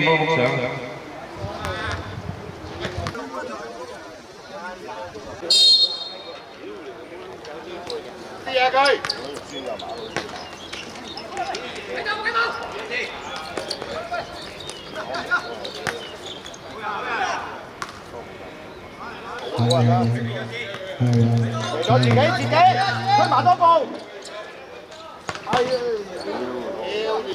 đi vô một sượng đi ra coi Rồi chị cái, chị cái, các bạn đó cô. Ôi, yêu gì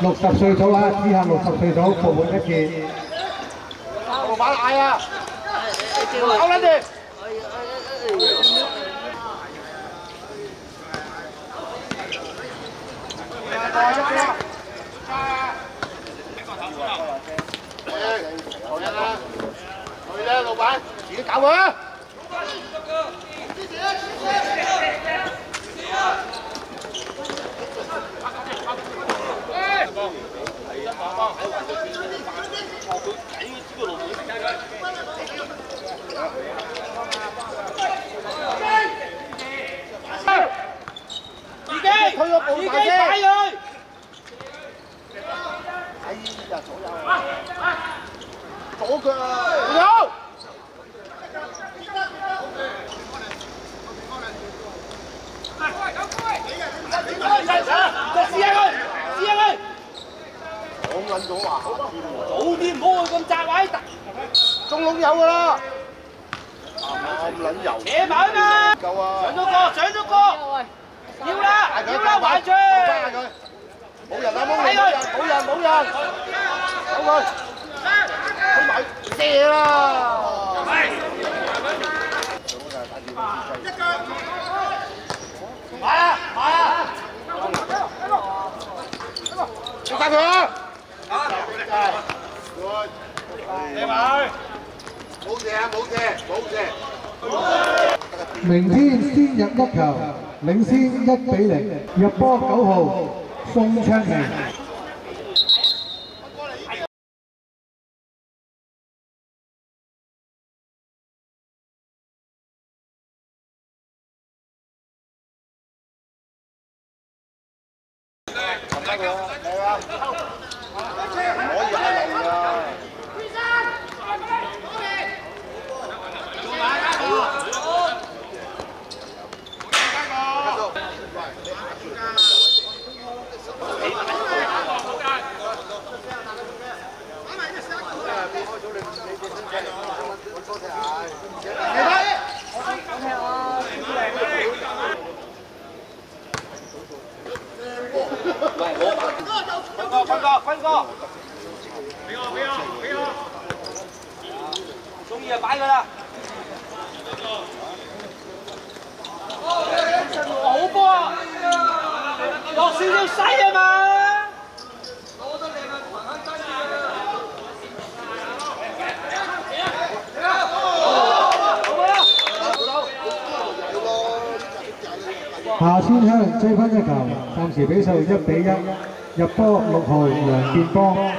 六十岁组啊，之后六十岁组复活一次。老板嗌啊！搞撚住！ 自己退个步自己摆佢。哎呀，左右，左脚啊！有。试下佢，试下佢。讲撚咗话，早啲唔好去咁窄位，中笼有㗎啦。咁撚油。扯埋啊嘛。够啊！上咗个，上咗个。 要啦，要啦，还住。冇人啦，冇人，冇人，冇人，走佢，推埋射啦！买啊，买啊！捉晒佢啊！你埋。冇射啊！冇射，冇射。明天先入一球， 领先一比零。入波九号宋卓明。 分哥，分哥，不要不要不要，中意就摆佢啦，落少少西啊嘛。夏千香追分一球，暫時比數一比一。入波六號梁建邦。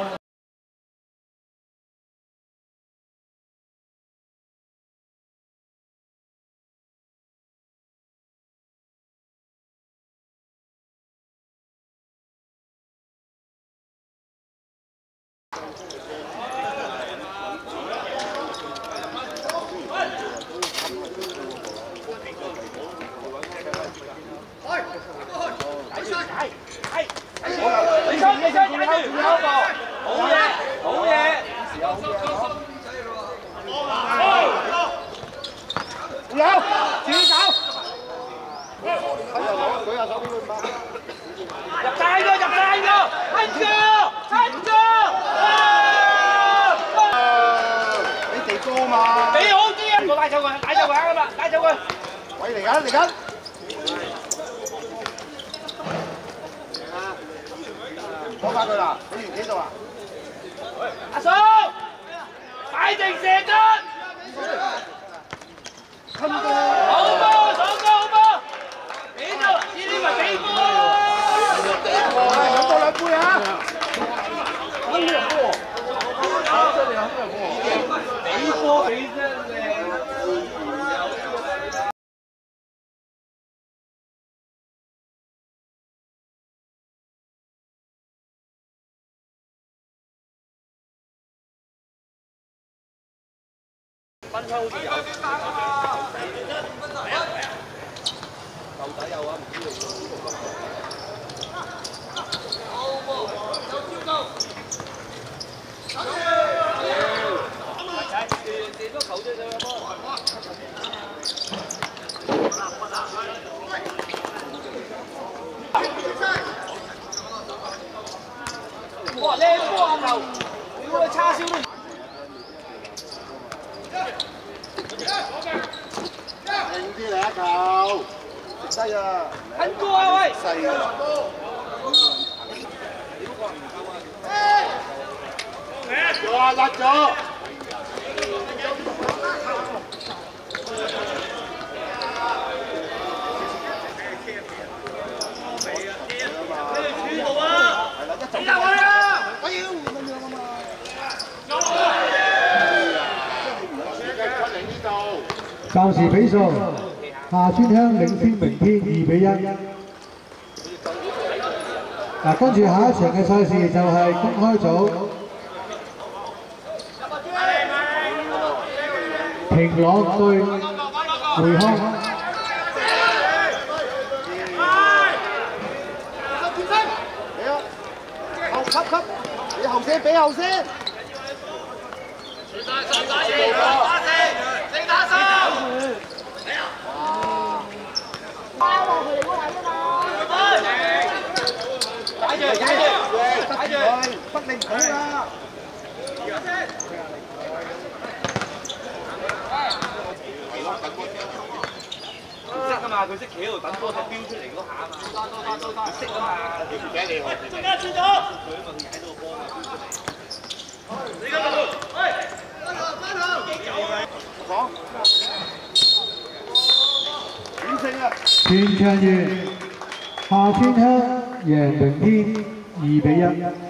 nhập sai chưa nhập sai chưa anh chưa anh chưa 你地高嘛？你好啲啊！我帶走佢，帶走佢啊嘛，帶走佢。喂，嚟緊嚟緊。攞翻佢啦！佢完幾度啊？阿叔，擺定射得。分差好似有。射多球啫，上波。哇！靓波啊球，屌你叉烧都〜 啲嚟一球，食低啊！很过啊喂！细啊！哇！甩 咗！全部啊！系啦，一俾下佢啊！我要咁样啊嘛！设计出嚟呢度。暂时比数，夏川乡领先明天二比一。嗱，跟住下一场嘅赛事就系公开组，平朗对汇康。你啊，后级级，你后先，俾后先。 摆住，摆住，摆住。佢，不你唔好啦。唔识啊嘛，佢识企喺度等波仔飙出嚟嗰下啊嘛，佢识啊嘛，佢唔俾你学。中间转咗，佢啊嘛，佢踩到个波嘛，飙出嚟。你嗰度，喂，讲。点胜啊！全场完，夏川乡 贏零天二比一。